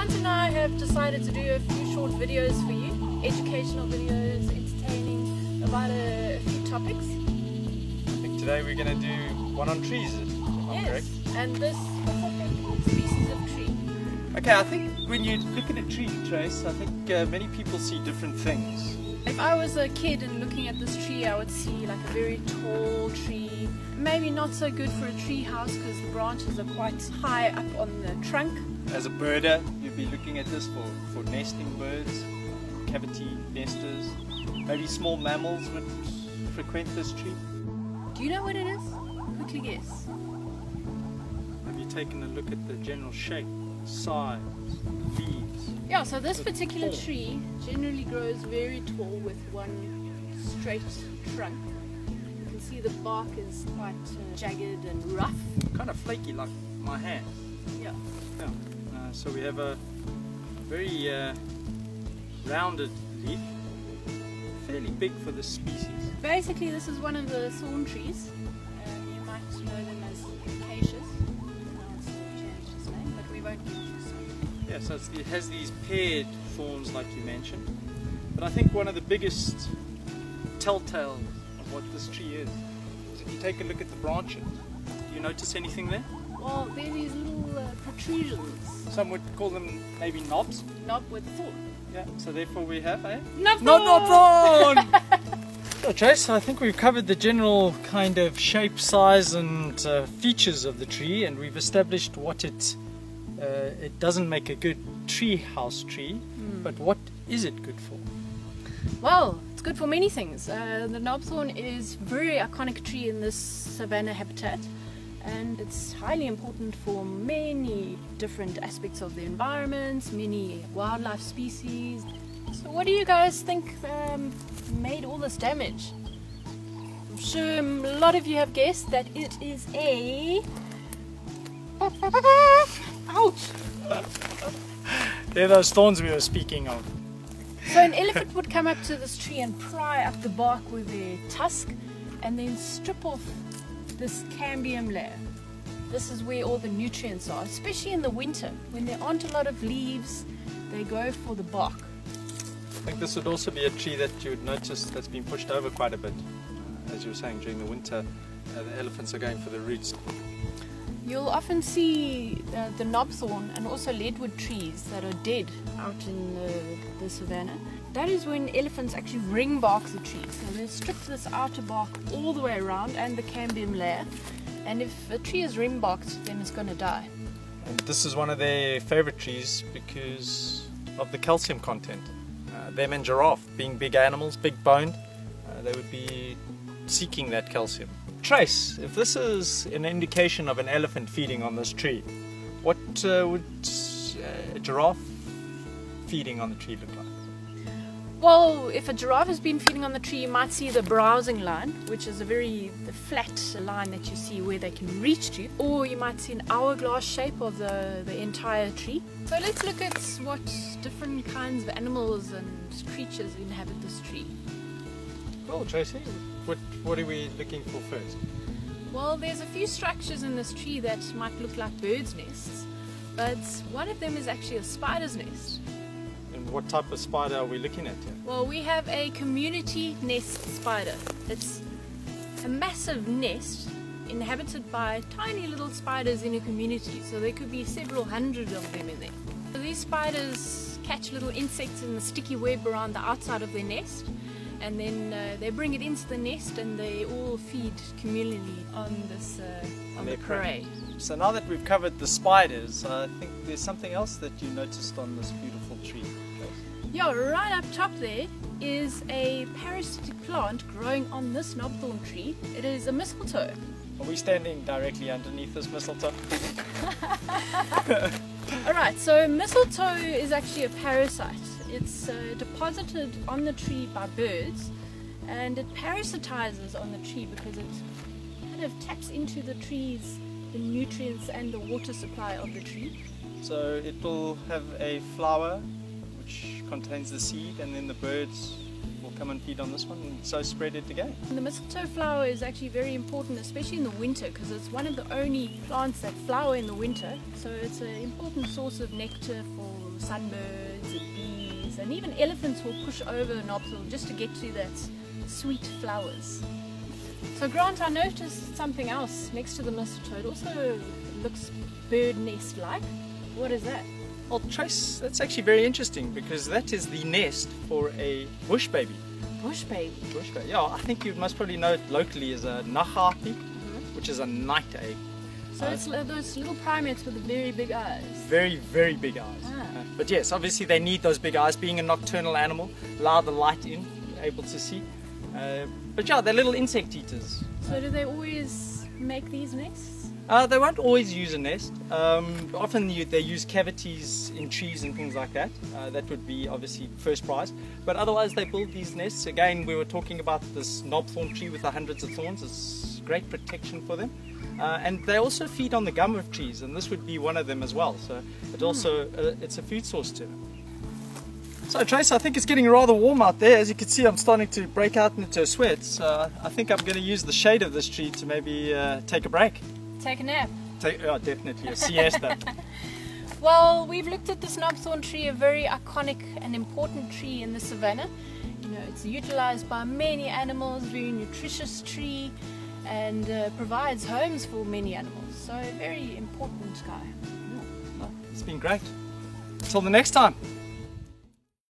Grant and I have decided to do a few short videos for you, educational videos, entertaining, about a, few topics. I think today we're going to do one on trees, if I'm yes, correct. and this species of tree. Okay, I think when you look at a tree, Trace, I think uh, many people see different things. If I was a kid and looking at this tree, I would see like a very tall tree. Maybe not so good for a tree house because the branches are quite high up on the trunk. As a birder, you'd be looking at this for, for nesting birds, cavity nesters. Maybe small mammals would frequent this tree. Do you know what it is? Quickly guess. Have you taken a look at the general shape, size, leaves? Yeah, so this particular tall. tree generally grows very tall with one straight trunk. Can see the bark is quite uh, jagged and rough. Kind of flaky like my hand. Yeah. Yeah. Uh, so we have a very uh, rounded leaf, fairly big for this species. Basically, this is one of the thorn trees. Um, you might know them as acacias. Changed its name, but we won't get into this. Yeah, so it's, it has these paired thorns like you mentioned. But I think one of the biggest telltale what this tree is, is if you take a look at the branches, do you notice anything there? Well, there are these little uh, protrusions. Some would call them maybe knobs. Knob with thorn. Yeah, so therefore we have a Knob Not not prawn! so I think we've covered the general kind of shape, size and uh, features of the tree and we've established what it uh, it doesn't make a good tree house tree, but what is it good for? Well, it's good for many things. Uh, the knobthorn is very iconic tree in this savanna habitat and it's highly important for many different aspects of the environment, many wildlife species. So what do you guys think um, made all this damage? I'm sure a lot of you have guessed that it is a... Ouch! They're those thorns we were speaking of. So an elephant would come up to this tree and pry up the bark with their tusk and then strip off this cambium layer. This is where all the nutrients are, especially in the winter. When there aren't a lot of leaves, they go for the bark. I think this would also be a tree that you would notice that's been pushed over quite a bit. As you were saying, during the winter, uh, the elephants are going for the roots. You'll often see uh, the knobthorn and also leadwood trees that are dead out in the, the savannah. That is when elephants actually ring bark the tree. So they strip this outer bark all the way around and the cambium layer. And if a tree is ring barked, then it's going to die. And this is one of their favorite trees because of the calcium content. Uh, them and giraffe, being big animals, big boned, uh, they would be seeking that calcium. Trace, if this is an indication of an elephant feeding on this tree, what uh, would uh, a giraffe feeding on the tree look like? Well, if a giraffe has been feeding on the tree, you might see the browsing line, which is a very the flat line that you see where they can reach to, or you might see an hourglass shape of the, the entire tree. So let's look at what different kinds of animals and creatures inhabit this tree. Cool, Tracy. What, what are we looking for first? Well, there's a few structures in this tree that might look like birds' nests, but one of them is actually a spider's nest. And what type of spider are we looking at here? Well, we have a community nest spider. It's a massive nest inhabited by tiny little spiders in a community, so there could be several hundred of them in there. So these spiders catch little insects in the sticky web around the outside of their nest, and then uh, they bring it into the nest and they all feed communally on this uh, on the prey. So now that we've covered the spiders, I think there's something else that you noticed on this beautiful tree. Yeah, right up top there is a parasitic plant growing on this knobthorn tree. It is a mistletoe. Are we standing directly underneath this mistletoe? Alright, so mistletoe is actually a parasite. It's uh, deposited on the tree by birds and it parasitizes on the tree because it kind of taps into the tree's the nutrients and the water supply of the tree. So it will have a flower which contains the seed and then the birds will come and feed on this one and so spread it again. The mistletoe flower is actually very important, especially in the winter, because it's one of the only plants that flower in the winter. So it's an important source of nectar for sunbirds and bees, and even elephants will push over Knobsville just to get to that sweet flowers. So Grant, I noticed something else next to the mistletoe. It also looks bird nest like. What is that? Well, Trace, that's actually very interesting because that is the nest for a bush baby. Bush baby. Bush baby. Yeah, I think you must probably know it locally as a nagapie, mm-hmm. which is a night egg. So it's uh, those little primates with the very big eyes. Very, very big eyes. Ah. Uh, But yes, obviously they need those big eyes. Being a nocturnal animal, allow the light in, able to see. Uh, but yeah, they're little insect eaters. So do they always make these nests? Uh, they won't always use a nest. Um, often you, they use cavities in trees and things like that. Uh, that would be obviously first prize. But otherwise, they build these nests. Again, we were talking about this knobthorn tree with the hundreds of thorns. It's great protection for them. Uh, and they also feed on the gum of trees, and this would be one of them as well. So it also uh, it's a food source to them. So Trace, I think it's getting rather warm out there. As you can see, I'm starting to break out into a sweat. So I think I'm going to use the shade of this tree to maybe uh, take a break. Take a nap. Take, oh, definitely a siesta. Well, we've looked at the snobthorn tree, a very iconic and important tree in the savannah. You know, it's utilized by many animals, very nutritious tree, and uh, provides homes for many animals. So, very important guy. Well, it's been great. Until the next time.